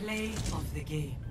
Play of the game.